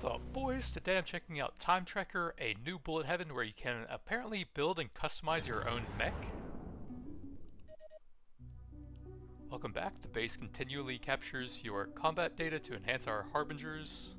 What's up boys? Today I'm checking out Time Treker, a new bullet heaven where you can apparently build and customize your own mech. Welcome back. The base continually captures your combat data to enhance our harbingers.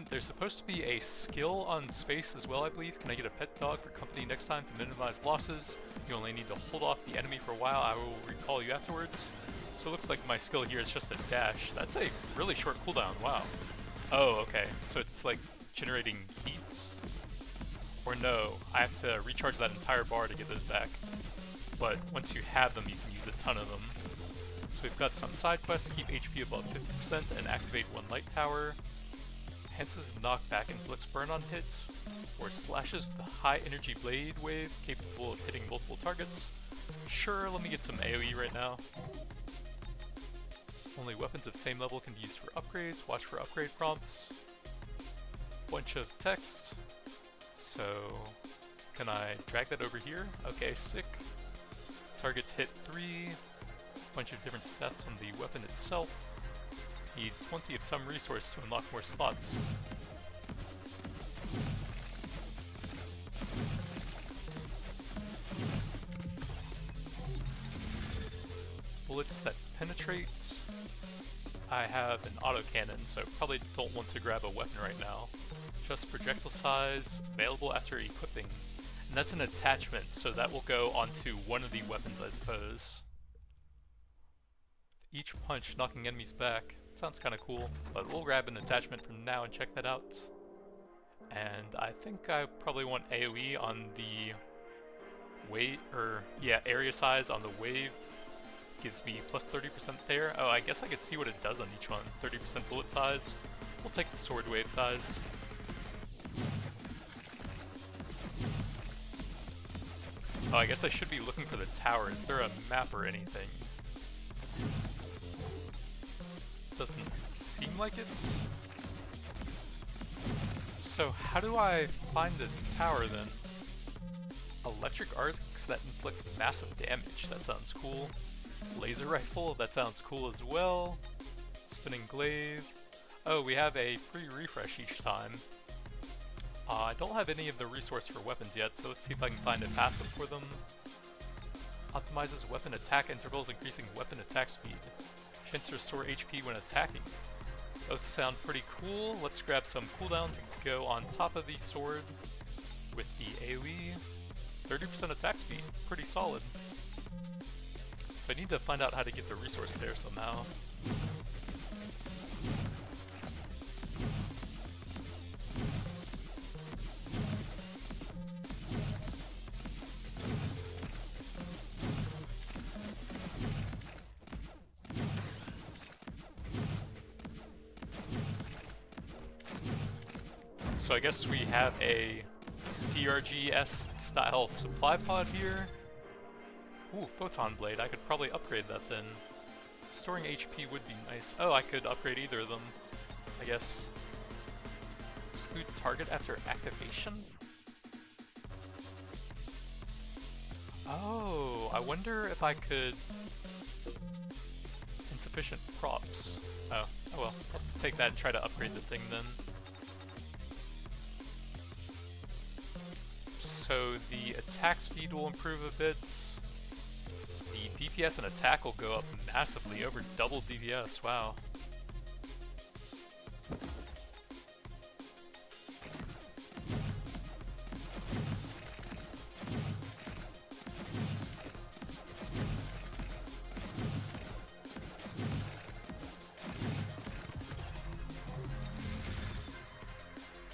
Movement. There's supposed to be a skill on space as well, I believe. Can I get a pet dog for company next time to minimize losses? You only need to hold off the enemy for a while. I will recall you afterwards. So it looks like my skill here is just a dash. That's a really short cooldown. Wow. Oh, okay. So it's like generating heats. Or no, I have to recharge that entire bar to get those back. But once you have them, you can use a ton of them. So we've got some side quests, keep HP above 50% and activate one light tower. Enhances knockback and inflicts burn on hits, or slashes with a high energy blade wave capable of hitting multiple targets. Sure, let me get some AoE right now. Only weapons of same level can be used for upgrades, watch for upgrade prompts. Bunch of text. So, can I drag that over here? Okay, sick. Targets hit 3, bunch of different stats on the weapon itself. Need 20 of some resource to unlock more slots. Bullets that penetrate. I have an autocannon, so probably don't want to grab a weapon right now. Just projectile size, available after equipping. And that's an attachment, so that will go onto one of the weapons, I suppose each punch knocking enemies back. Sounds kind of cool, but we'll grab an attachment from now and check that out. And I think I probably want AoE on the weight, or yeah, area size on the wave. Gives me plus 30% there. Oh, I guess I could see what it does on each one. 30% bullet size. We'll take the sword wave size. Oh, I guess I should be looking for the tower. Is there a map or anything? Doesn't seem like it. So how do I find the tower then? Electric arcs that inflict massive damage, that sounds cool. Laser rifle, that sounds cool as well. Spinning glaive. Oh, we have a free refresh each time. Uh, I don't have any of the resource for weapons yet, so let's see if I can find a passive for them. Optimizes weapon attack intervals, increasing weapon attack speed. Chance to restore HP when attacking. Both sound pretty cool. Let's grab some cooldown to go on top of the sword with the AoE. 30% attack speed, pretty solid. I need to find out how to get the resource there somehow. Guess we have a DRGS style supply pod here. Ooh, Photon Blade. I could probably upgrade that then. Storing HP would be nice. Oh, I could upgrade either of them, I guess. Exclude target after activation? Oh, I wonder if I could... Insufficient props. Oh, oh well. I'll take that and try to upgrade the thing then. so the attack speed will improve a bit. The DPS and attack will go up massively, over double DPS, wow.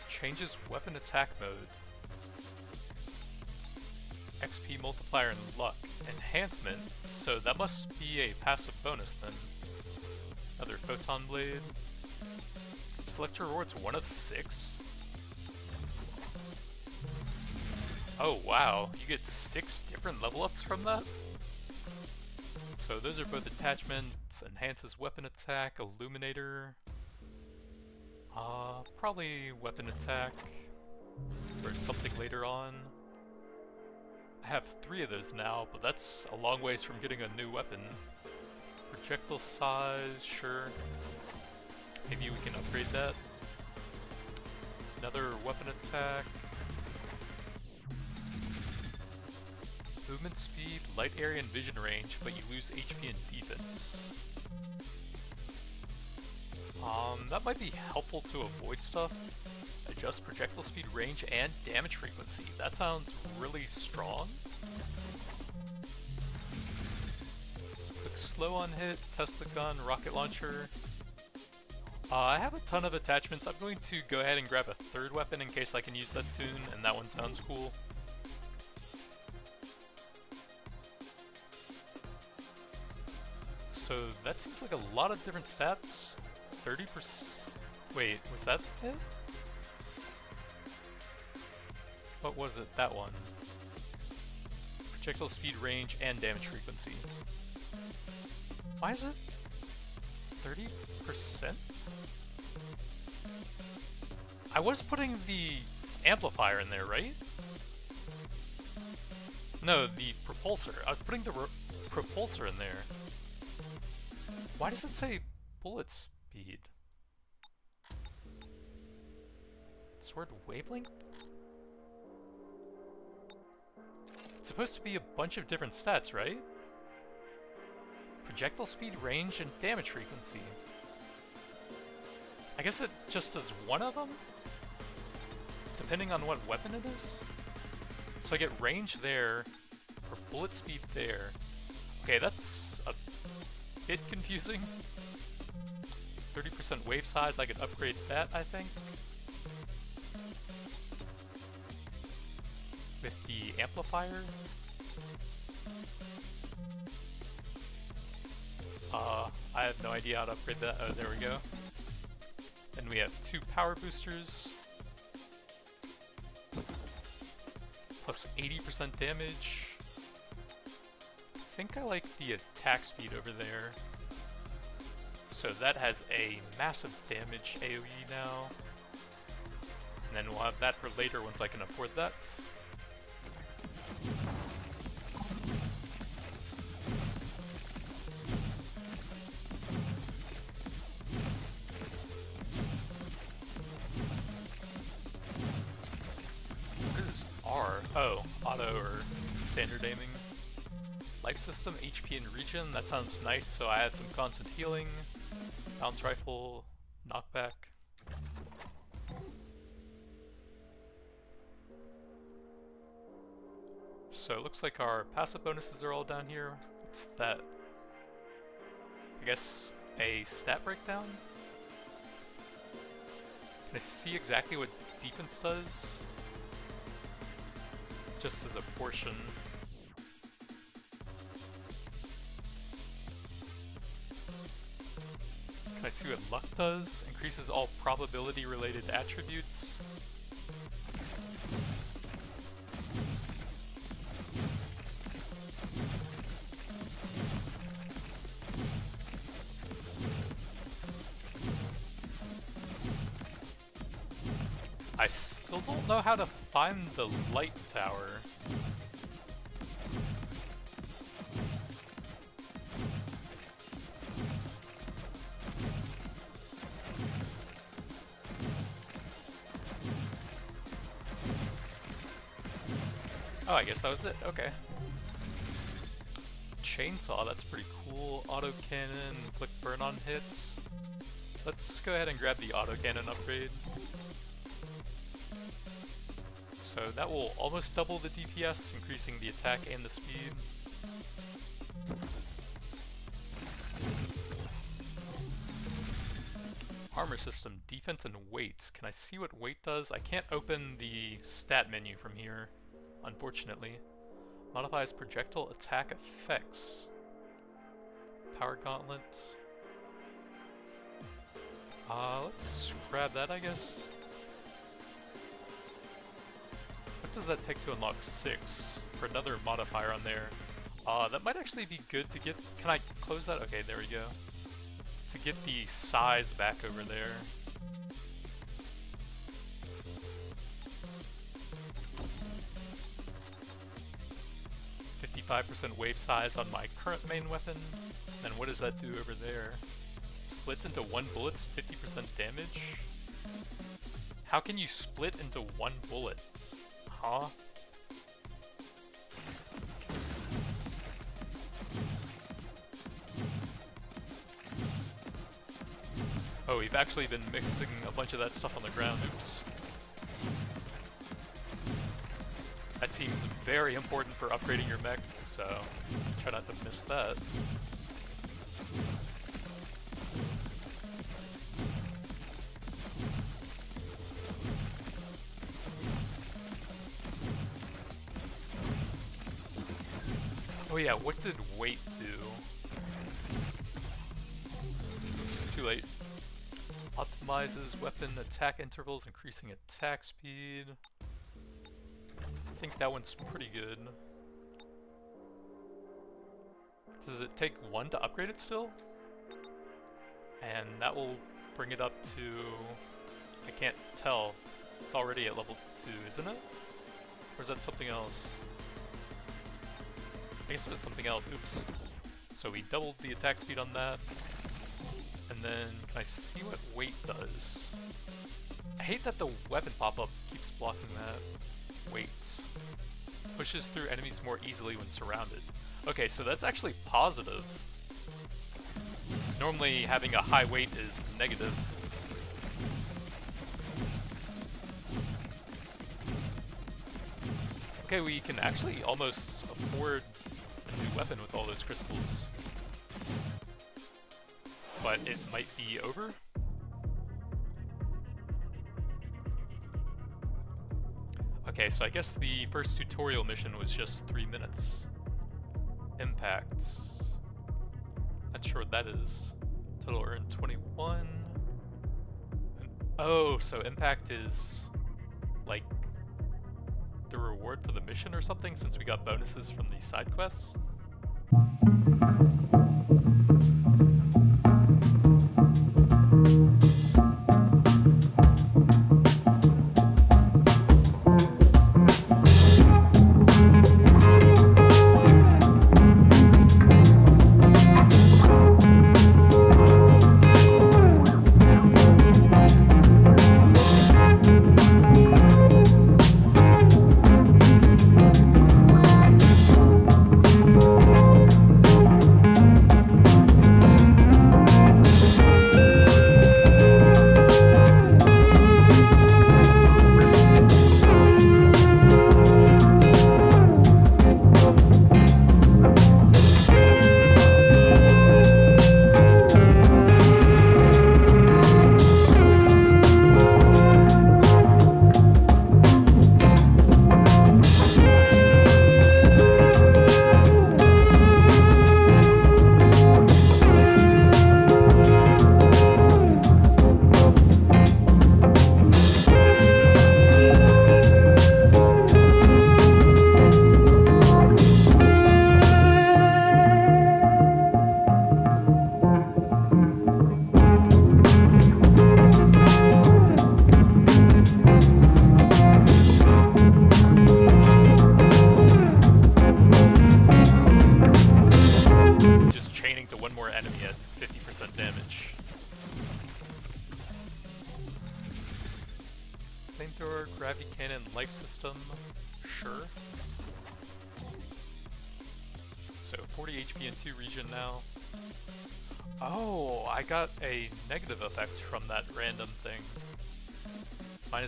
Changes weapon attack mode. Multiplier and luck. Enhancement, so that must be a passive bonus then. Another photon blade. Select your rewards one of six? Oh wow, you get six different level ups from that? So those are both attachments, enhances weapon attack, illuminator. Uh, probably weapon attack, or something later on. Have three of those now, but that's a long ways from getting a new weapon. Projectile size, sure. Maybe we can upgrade that. Another weapon attack. Movement speed, light area and vision range, but you lose HP and defense. Um, that might be helpful to avoid stuff. Adjust projectile speed, range, and damage frequency. That sounds really strong. Click slow on hit, test the gun, rocket launcher. Uh, I have a ton of attachments. I'm going to go ahead and grab a third weapon in case I can use that soon, and that one sounds cool. So that seems like a lot of different stats. 30%... Wait, was that it? What was it? That one. Projectile speed, range, and damage frequency. Why is it 30%? I was putting the amplifier in there, right? No, the propulsor. I was putting the propulsor in there. Why does it say bullet speed? Sword wavelength? It's supposed to be a bunch of different stats, right? Projectile speed, range, and damage frequency. I guess it just does one of them? Depending on what weapon it is? So I get range there, or bullet speed there. Okay, that's a bit confusing. 30% wave size, I could upgrade that, I think. With the amplifier. Uh, I have no idea how to upgrade that. Oh, there we go. And we have two power boosters. Plus 80% damage I think I like the attack speed over there. So that has a massive damage AoE now. And then we'll have that for later once I can afford that. Oh, auto or standard aiming. Life system, HP and regen, that sounds nice, so I have some constant healing. Bounce rifle, knockback. So it looks like our passive bonuses are all down here. What's that? I guess a stat breakdown? Can I see exactly what defense does? Just as a portion. I see what luck does. Increases all probability related attributes. I still don't know how to find the light tower. Guess that was it. Okay. Chainsaw, that's pretty cool. Auto cannon, click burn on hits. Let's go ahead and grab the auto cannon upgrade. So that will almost double the DPS, increasing the attack and the speed. Armor system, defense and weight. Can I see what weight does? I can't open the stat menu from here, unfortunately. Modifies projectile attack effects. Power gauntlet. Uh, let's grab that, I guess. What does that take to unlock 6? For another modifier on there. Uh, that might actually be good to get... Can I close that? Okay, there we go. To get the size back over there. Fifty-five percent wave size on my current main weapon. And what does that do over there? Splits into one bullet's 50% damage? How can you split into one bullet? Huh? Oh, we've actually been mixing a bunch of that stuff on the ground, oops. That seems very important for upgrading your mech, so try not to miss that. Oh yeah, what did weight do? It's too late. Optimizes weapon attack intervals, increasing attack speed. I think that one's pretty good. Does it take one to upgrade it still? And that will bring it up to... I can't tell. It's already at level 2, isn't it? Or is that something else? I guess it was something else, oops. So we doubled the attack speed on that. And then, can I see what weight does? I hate that the weapon pop-up keeps blocking that. Weights. Pushes through enemies more easily when surrounded. Okay, so that's actually positive. Normally having a high weight is negative. Okay, we can actually almost afford a new weapon with all those crystals. But it might be over? Okay, so I guess the first tutorial mission was just three minutes. Impact. Not sure what that is. Total earned 21. Oh, so impact is like the reward for the mission or something since we got bonuses from the side quests?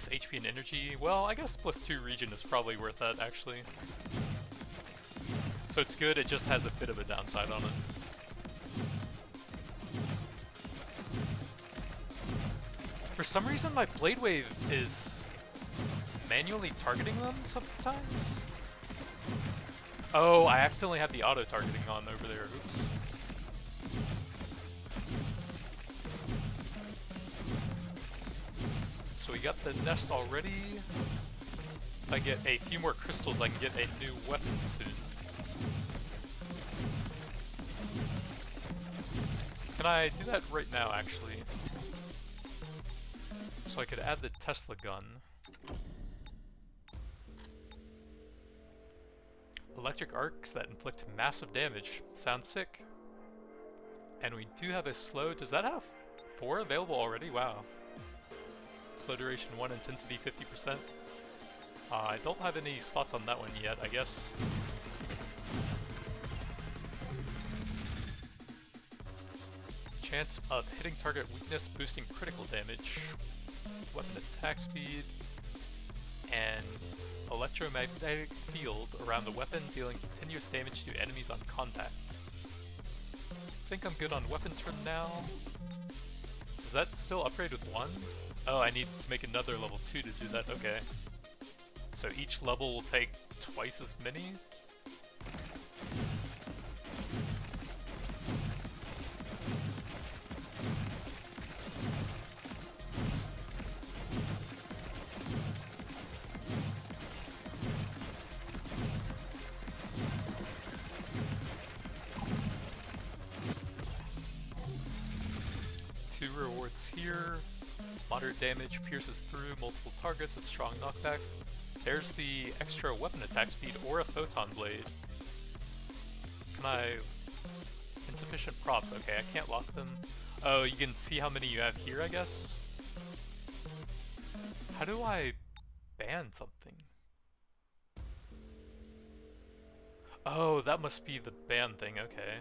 HP and energy. Well, I guess plus 2 regen is probably worth that, actually. So it's good, it just has a bit of a downside on it. For some reason, my Blade Wave is manually targeting them sometimes. Oh, I accidentally had the auto-targeting on over there. Oops. So we got the nest already. If I get a few more crystals, I can get a new weapon soon. Can I do that right now, actually? So I could add the Tesla gun. Electric arcs that inflict massive damage. Sounds sick. And we do have a slow... Does that have four available already? Wow. Slow duration 1, intensity 50%. Uh, I don't have any slots on that one yet, I guess. Chance of hitting target weakness boosting critical damage. Weapon attack speed. And electromagnetic field around the weapon dealing continuous damage to enemies on contact. I think I'm good on weapons for now. Does that still upgrade with one? Oh, I need to make another level 2 to do that, okay. So each level will take twice as many? Damage pierces through multiple targets with strong knockback. There's the extra weapon attack speed or a photon blade. Can I... Insufficient props. Okay, I can't lock them. Oh, you can see how many you have here, I guess? How do I ban something? Oh, that must be the ban thing, okay.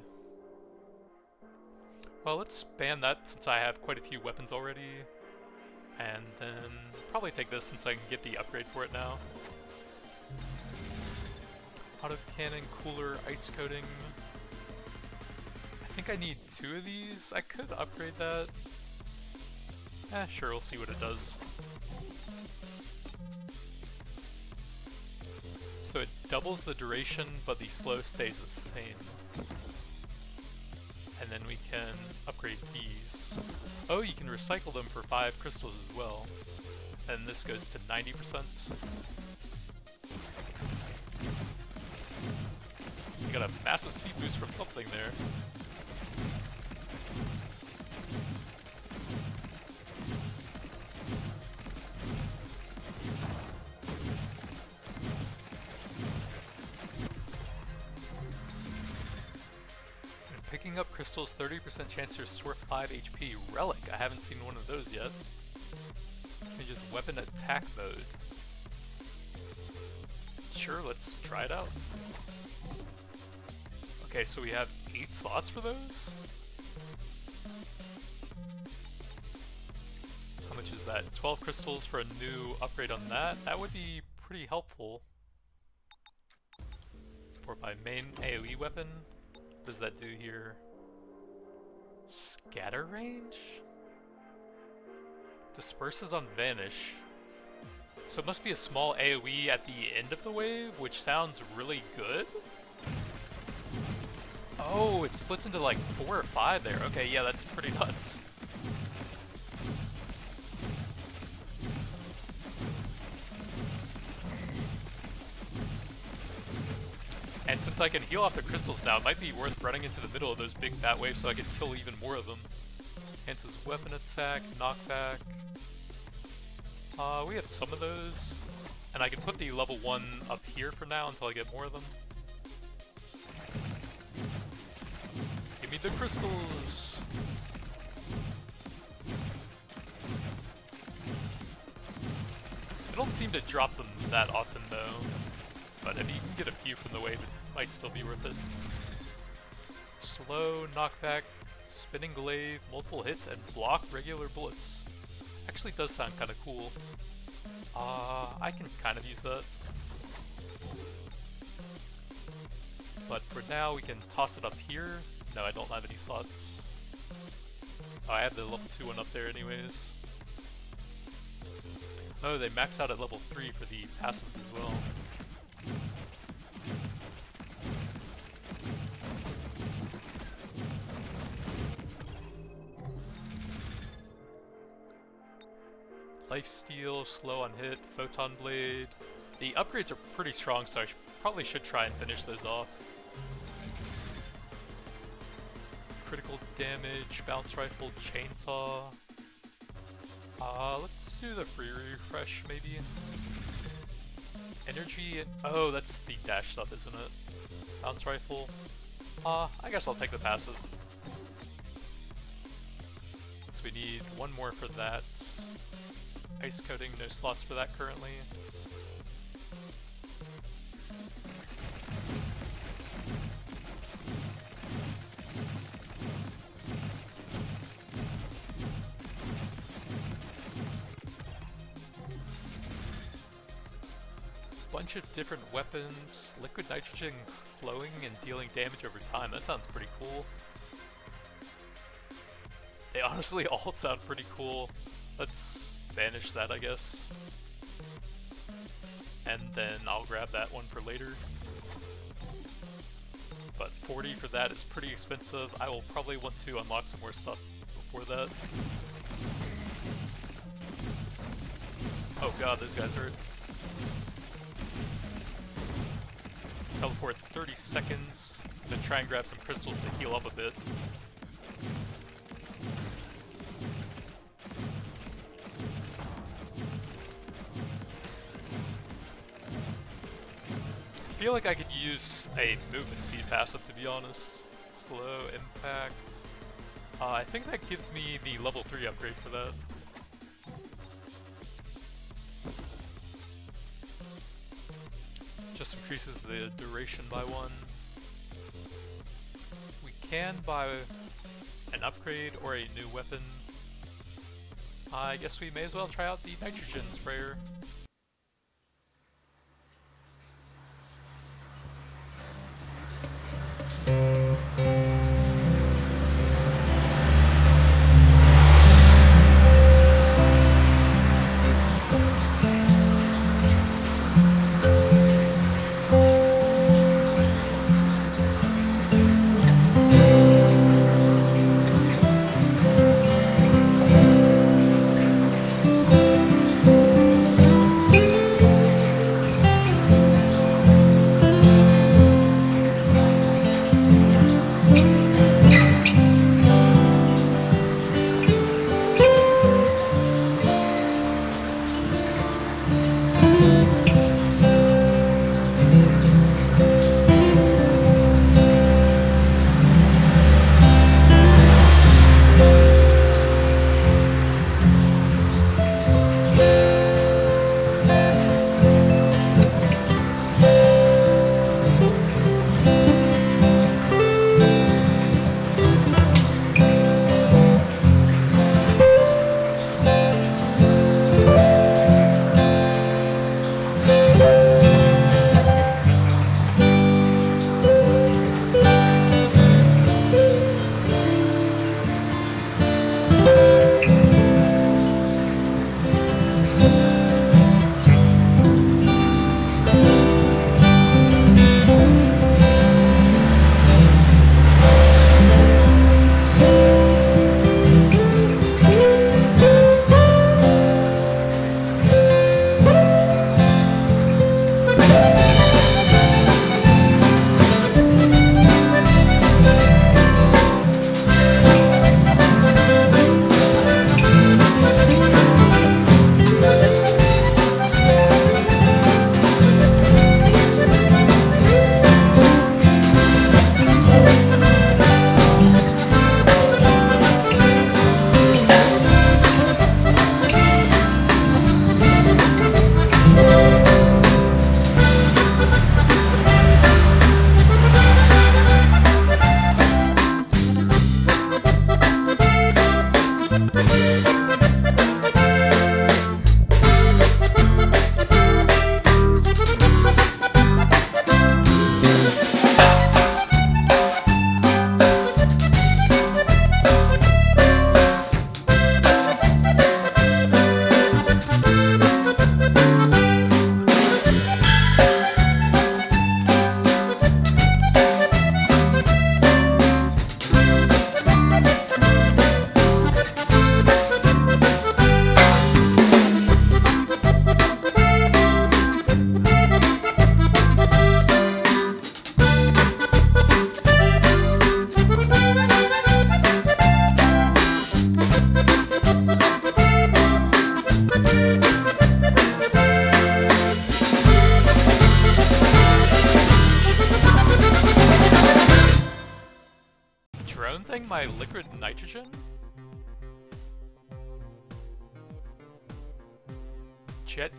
Well, let's ban that since I have quite a few weapons already. And then probably take this since I can get the upgrade for it now. Auto cannon, cooler, ice coating. I think I need two of these. I could upgrade that. Eh, sure, we'll see what it does. So it doubles the duration, but the slow stays the same. And then we can upgrade these. Oh, you can recycle them for 5 crystals as well. And this goes to 90%. You got a massive speed boost from something there. Up crystals, 30% chance to restore 5 HP. Relic, I haven't seen one of those yet. And just weapon attack mode? Sure, let's try it out. Okay, so we have 8 slots for those? How much is that? 12 crystals for a new upgrade on that? That would be pretty helpful. For my main AoE weapon what does that do here? Scatter range? Disperses on Vanish. So it must be a small AoE at the end of the wave, which sounds really good? Oh, it splits into like four or five there. Okay, yeah, that's pretty nuts. Since I can heal off the crystals now, it might be worth running into the middle of those big bat waves so I can kill even more of them. Enhances weapon attack, knockback. Uh, we have some of those. And I can put the level 1 up here for now until I get more of them. Give me the crystals! I don't seem to drop them that often though. But if you can get a few from the wave, it might still be worth it. Slow, knockback, spinning glaive, multiple hits, and block regular bullets. Actually does sound kind of cool. Uh, I can kind of use that. But for now, we can toss it up here. No, I don't have any slots. Oh, I have the level 2 one up there anyways. Oh, they max out at level 3 for the passives as well. Lifesteal, slow on hit, photon blade. The upgrades are pretty strong, so I probably should try and finish those off. Critical damage, bounce rifle, chainsaw. Uh, let's do the free refresh, maybe. Energy, oh, that's the dash stuff, isn't it? Bounce rifle. Uh, I guess I'll take the passive. So we need one more for that. Ice coating, no slots for that currently. Of different weapons, liquid nitrogen slowing and dealing damage over time, that sounds pretty cool. They honestly all sound pretty cool. Let's banish that, I guess. And then I'll grab that one for later. But 40 for that is pretty expensive. I will probably want to unlock some more stuff before that. Oh god, those guys hurt. Teleport 30 seconds, then try and grab some crystals to heal up a bit. feel like I could use a movement speed passive to be honest. Slow impact. Uh, I think that gives me the level 3 upgrade for that. Increases the duration by one. We can buy an upgrade or a new weapon. I guess we may as well try out the nitrogen sprayer.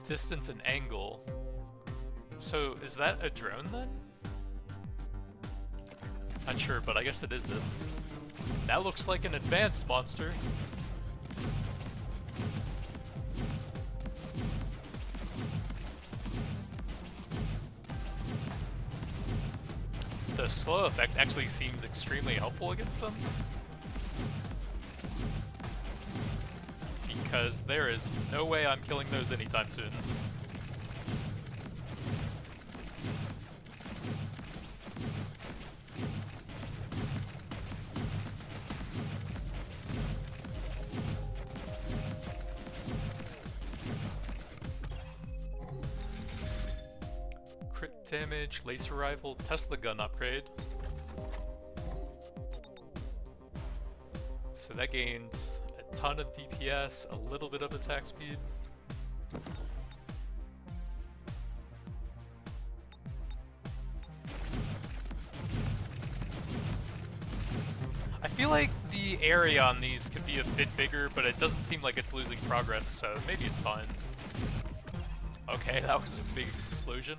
Distance and angle. So is that a drone then? Not sure, but I guess it is it. That looks like an advanced monster. The slow effect actually seems extremely helpful against them. Because there is no way I'm killing those anytime soon. Crit damage, laser rifle, Tesla gun upgrade. So that gains ton of DPS, a little bit of attack speed. I feel like the area on these could be a bit bigger, but it doesn't seem like it's losing progress, so maybe it's fine. Okay, that was a big explosion.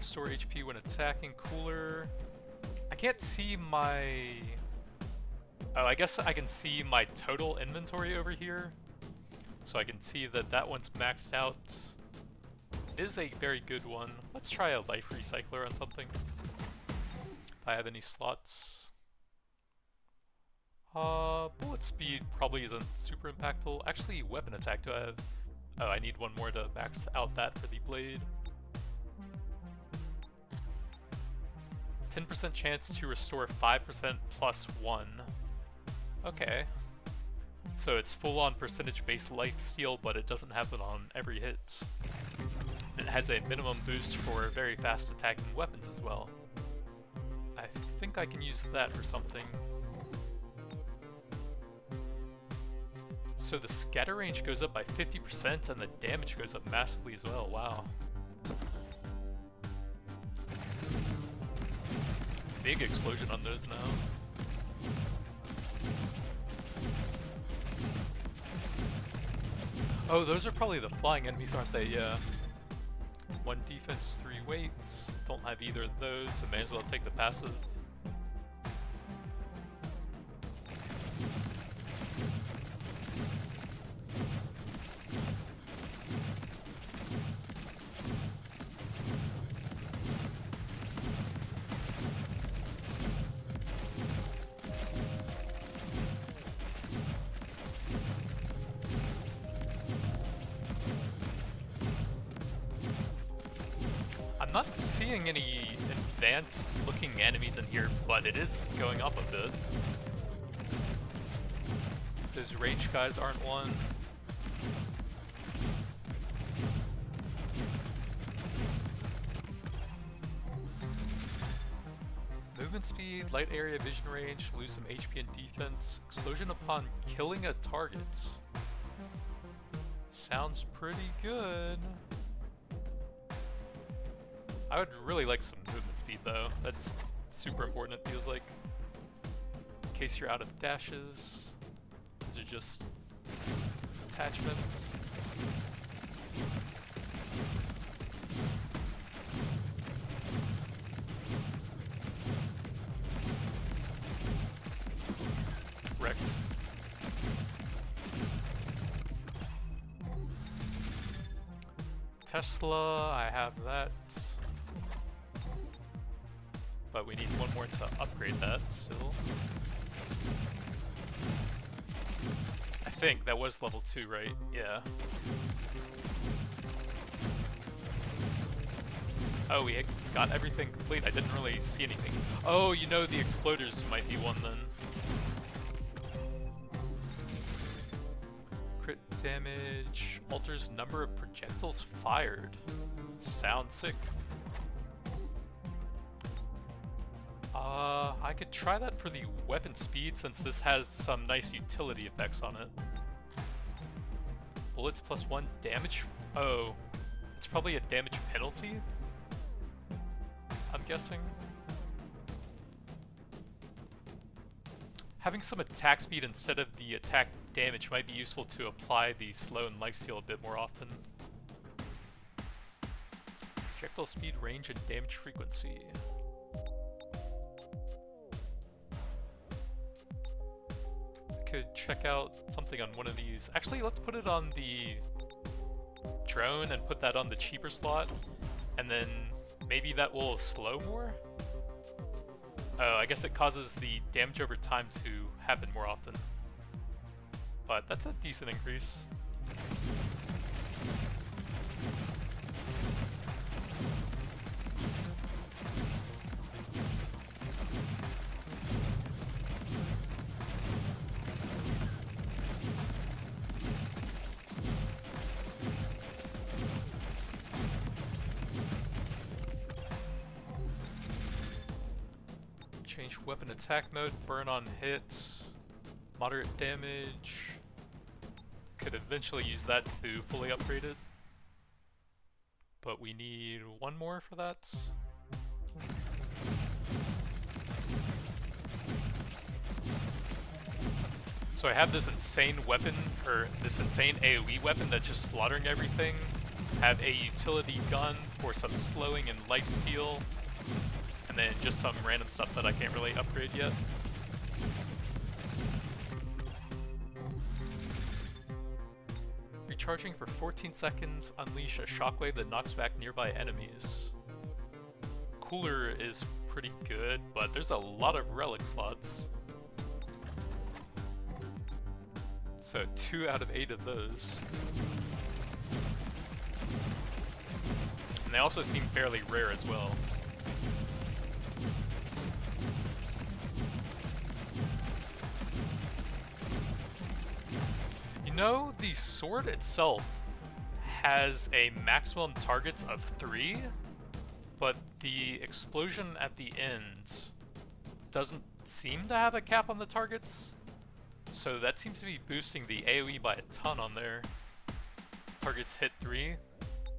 Store HP when attacking cooler. I can't see my... Oh, I guess I can see my total inventory over here. So I can see that that one's maxed out. It is a very good one. Let's try a life recycler on something. If I have any slots. Uh, bullet speed probably isn't super impactful. Actually, weapon attack do I have? Oh, I need one more to max out that for the blade. 10% chance to restore 5% plus 1. Okay. So it's full-on percentage-based life steal, but it doesn't it on every hit. It has a minimum boost for very fast attacking weapons as well. I think I can use that for something. So the scatter range goes up by 50% and the damage goes up massively as well, wow. big explosion on those now. Oh, those are probably the flying enemies, aren't they? Yeah. One defense, three weights. Don't have either of those, so may as well take the passive. Not seeing any advanced looking enemies in here, but it is going up a bit. Those range guys aren't one. Movement speed, light area vision range, lose some HP and defense, explosion upon killing a target. Sounds pretty good. Really like some movement speed though. That's super important it feels like. In case you're out of dashes. These are just attachments. Wrecked. Tesla, I have that but we need one more to upgrade that still. I think that was level 2, right? Yeah. Oh, we got everything complete. I didn't really see anything. Oh, you know the exploders might be one then. Crit damage alters number of projectiles fired. Sounds sick. Uh, I could try that for the weapon speed since this has some nice utility effects on it. Bullets plus one damage? Oh, it's probably a damage penalty? I'm guessing. Having some attack speed instead of the attack damage might be useful to apply the slow and lifesteal a bit more often. Projectile speed, range, and damage frequency. Could check out something on one of these. Actually, let's put it on the drone and put that on the cheaper slot. And then maybe that will slow more? Oh, I guess it causes the damage over time to happen more often. But that's a decent increase. Weapon attack mode, burn on hits, moderate damage. Could eventually use that to fully upgrade it. But we need one more for that. So I have this insane weapon, or this insane AoE weapon that's just slaughtering everything. Have a utility gun for some slowing and lifesteal and then just some random stuff that I can't really upgrade yet. Recharging for 14 seconds, unleash a shockwave that knocks back nearby enemies. Cooler is pretty good, but there's a lot of relic slots. So two out of eight of those. And they also seem fairly rare as well. Know the sword itself has a maximum targets of three, but the explosion at the end doesn't seem to have a cap on the targets. So that seems to be boosting the AoE by a ton on there. Targets hit three,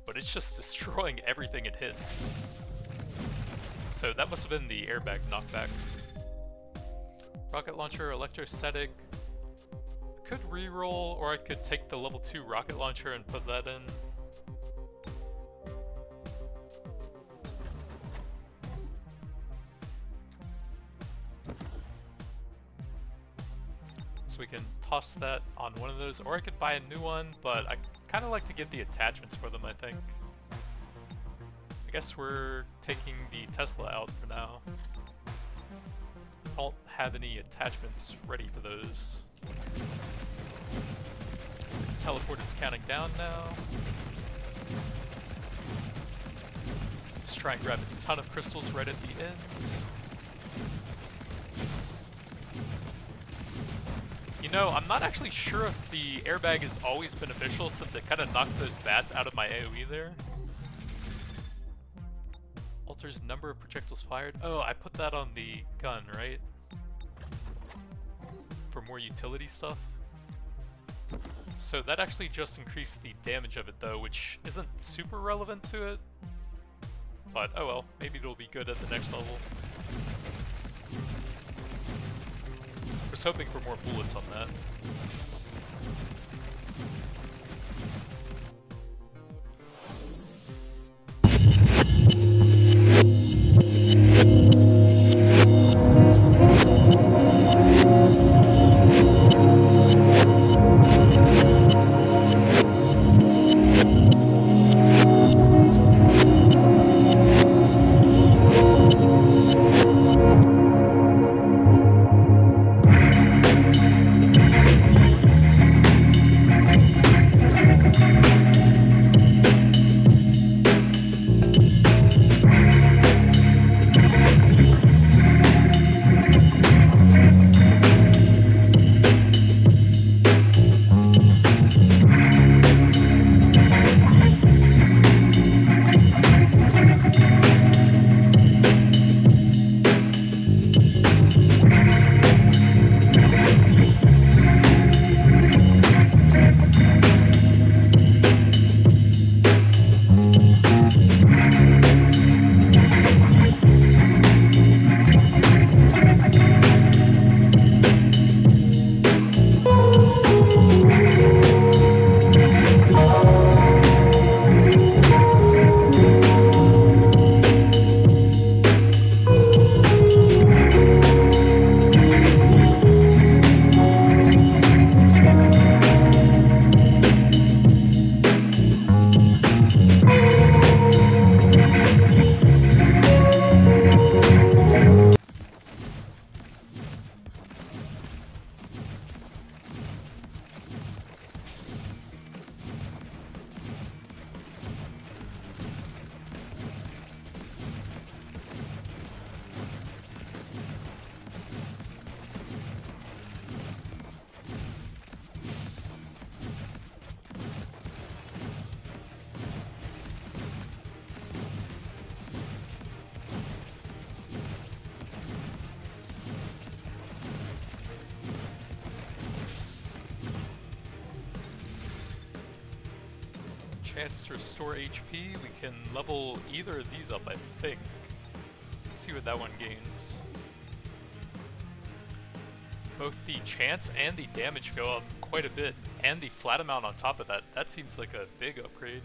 but it's just destroying everything it hits. So that must have been the airbag knockback. Rocket launcher, electrostatic, could re-roll, or I could take the level 2 rocket launcher and put that in. So we can toss that on one of those, or I could buy a new one, but I kind of like to get the attachments for them, I think. I guess we're taking the Tesla out for now. I don't have any attachments ready for those. Teleport is counting down now. Just try and grab a ton of crystals right at the end. You know, I'm not actually sure if the airbag is always beneficial since it kind of knocked those bats out of my AoE there. Alters number of projectiles fired. Oh, I put that on the gun, right? for more utility stuff. So that actually just increased the damage of it though, which isn't super relevant to it. But oh well, maybe it'll be good at the next level. Was hoping for more bullets on that. you And the damage go up quite a bit, and the flat amount on top of that. That seems like a big upgrade.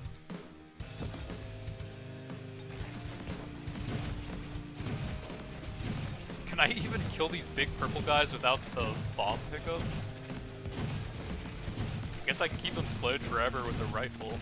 Can I even kill these big purple guys without the bomb pickup? I guess I can keep them slowed forever with a rifle.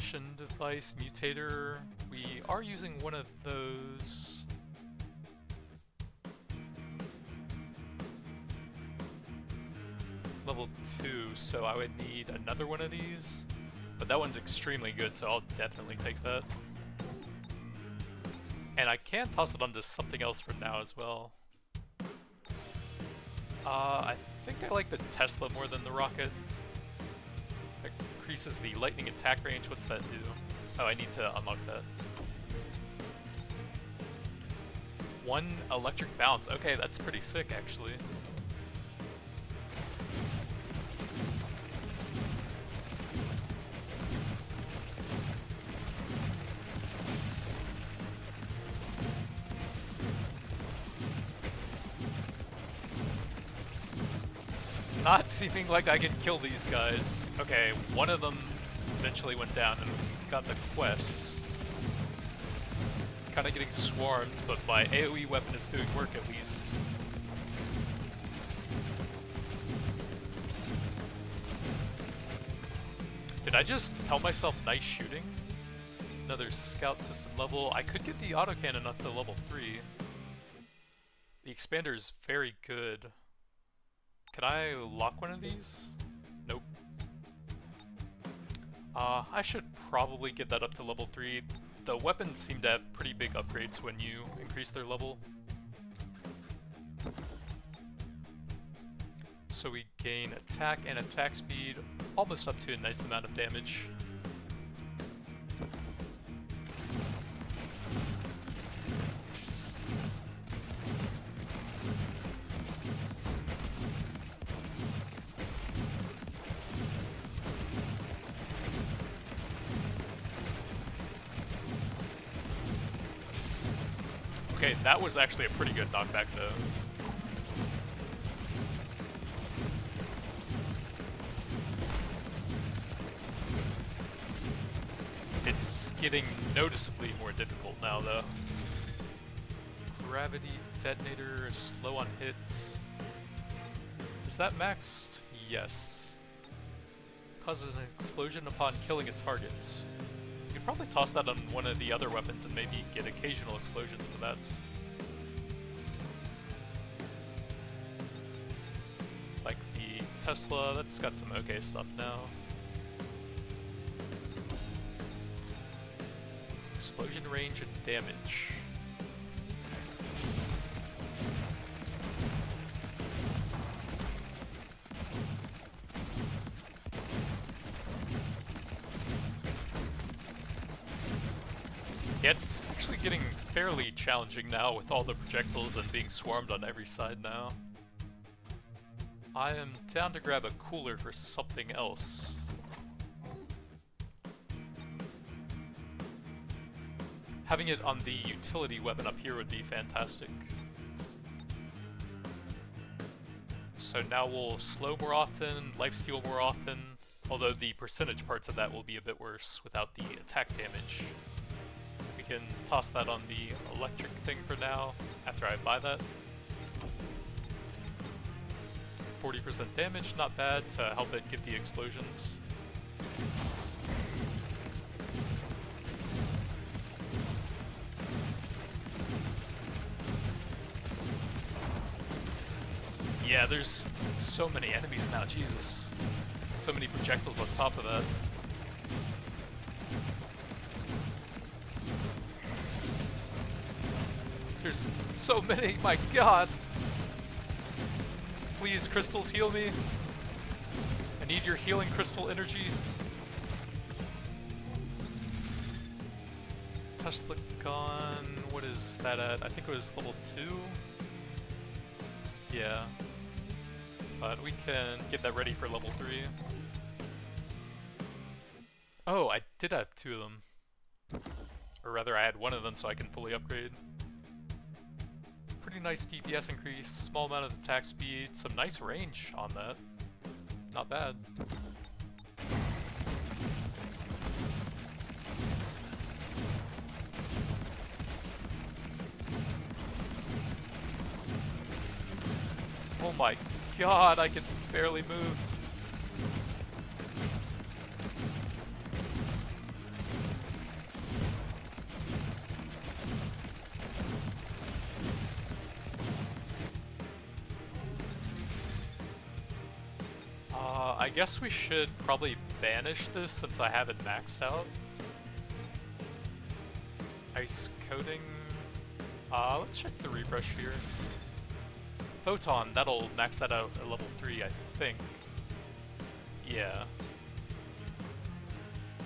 Device mutator. We are using one of those. Level 2, so I would need another one of these. But that one's extremely good, so I'll definitely take that. And I can toss it onto something else for now as well. Uh, I think I like the Tesla more than the rocket increases the lightning attack range. What's that do? Oh, I need to unlock that. One electric bounce. Okay, that's pretty sick, actually. Not seeming like I can kill these guys. Okay, one of them eventually went down and got the quest. Kinda getting swarmed, but my AoE weapon is doing work at least. Did I just tell myself nice shooting? Another scout system level. I could get the autocannon up to level 3. The expander is very good. Could I lock one of these? Nope. Uh, I should probably get that up to level 3. The weapons seem to have pretty big upgrades when you increase their level. So we gain attack and attack speed, almost up to a nice amount of damage. That was actually a pretty good knockback though. It's getting noticeably more difficult now though. Gravity detonator, slow on hits. Is that maxed? Yes. Causes an explosion upon killing a target You could probably toss that on one of the other weapons and maybe get occasional explosions for that. Tesla, that's got some okay stuff now. Explosion range and damage. Yeah, it's actually getting fairly challenging now with all the projectiles and being swarmed on every side now. I am down to grab a cooler for something else. Having it on the utility weapon up here would be fantastic. So now we'll slow more often, lifesteal more often, although the percentage parts of that will be a bit worse without the attack damage We can toss that on the electric thing for now, after I buy that. 40% damage, not bad to help it get the explosions. Yeah, there's so many enemies now, Jesus. So many projectiles on top of that. There's so many, my god. Please, crystals, heal me. I need your healing crystal energy. Tesla gun, what is that at? I think it was level 2? Yeah. But we can get that ready for level 3. Oh, I did have two of them. Or rather, I had one of them so I can fully upgrade. Pretty nice DPS increase, small amount of attack speed, some nice range on that. Not bad. Oh my god, I can barely move. Uh, I guess we should probably banish this since I have it maxed out. Ice coating. Uh, let's check the refresh here. Photon, that'll max that out at level 3, I think. Yeah.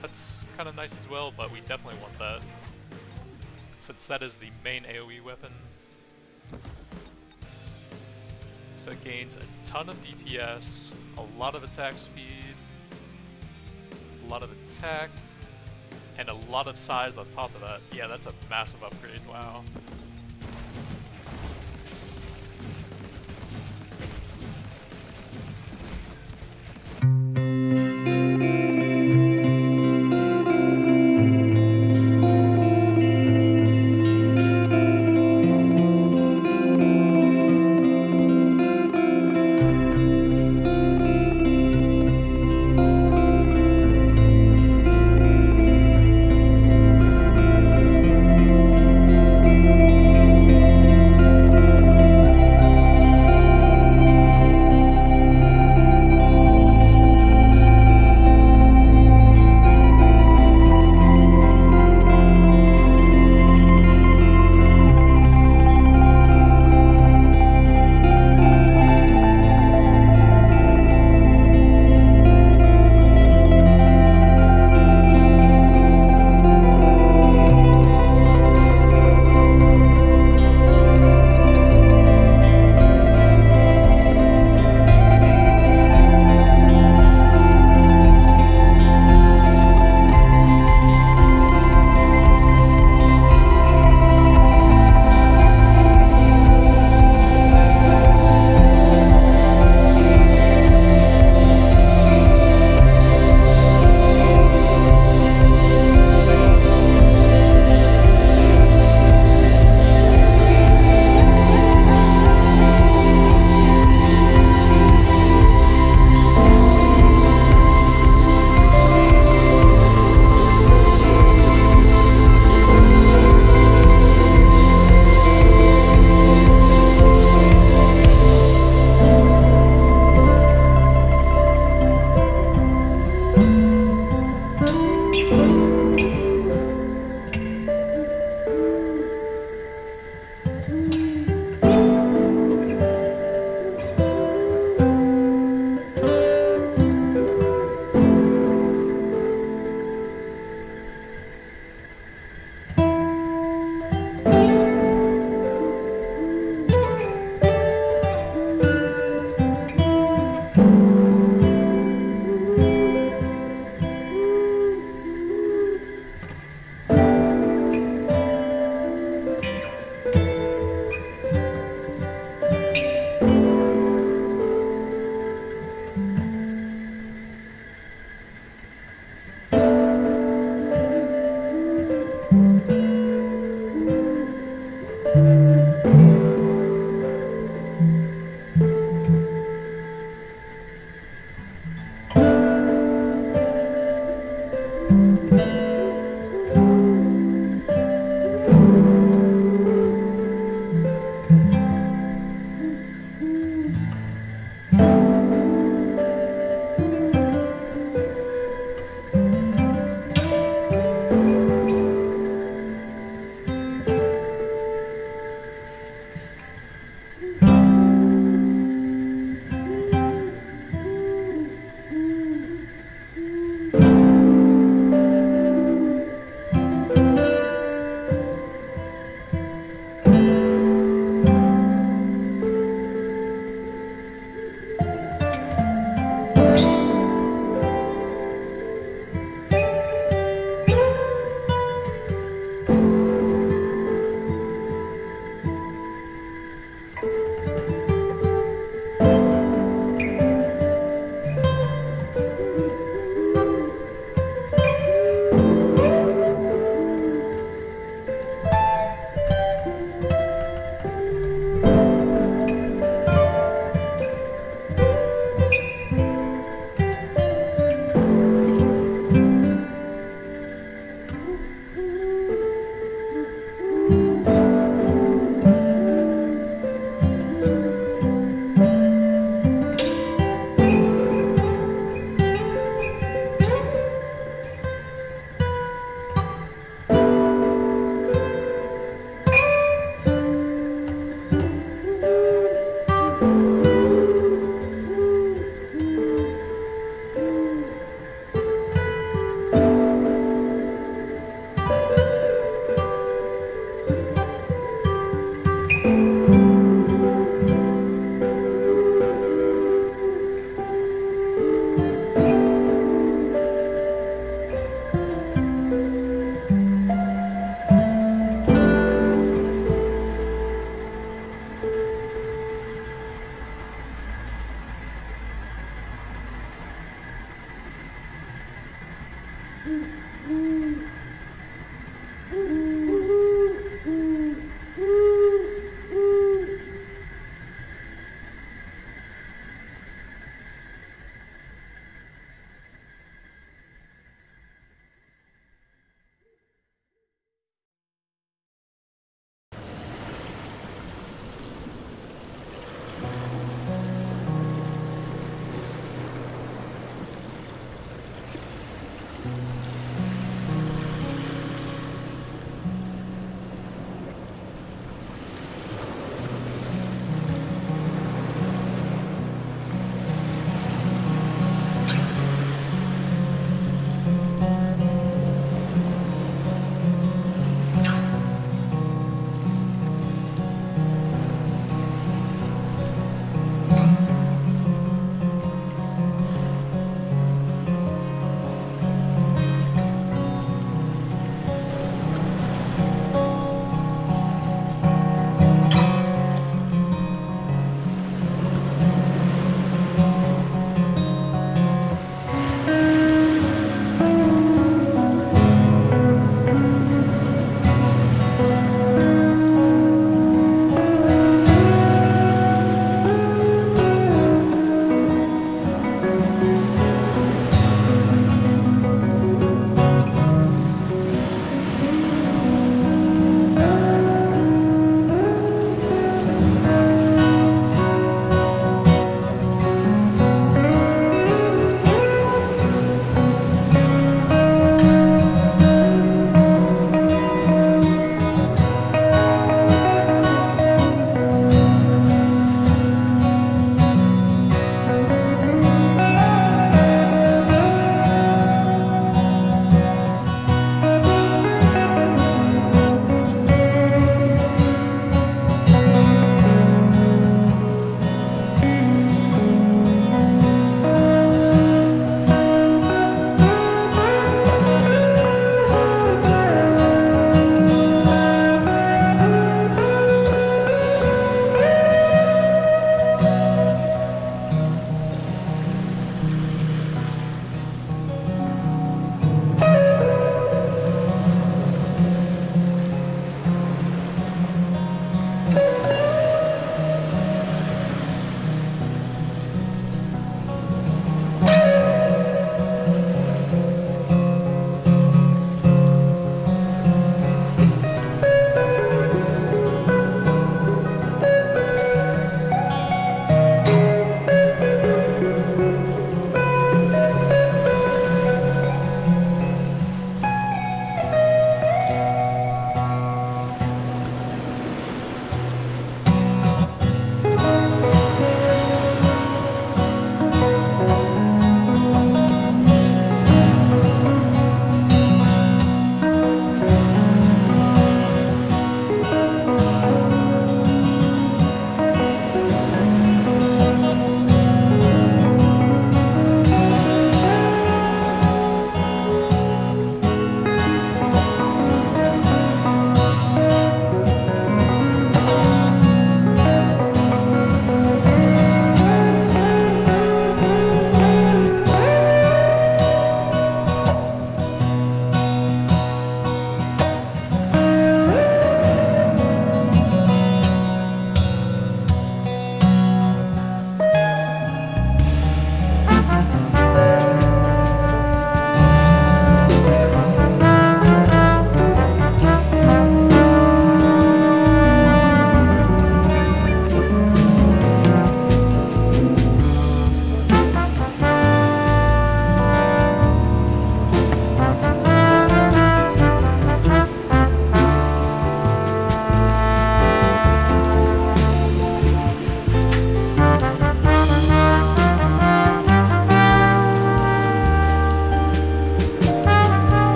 That's kind of nice as well, but we definitely want that. Since that is the main AoE weapon. So it gains a ton of DPS, a lot of attack speed, a lot of attack, and a lot of size on top of that. Yeah, that's a massive upgrade, wow.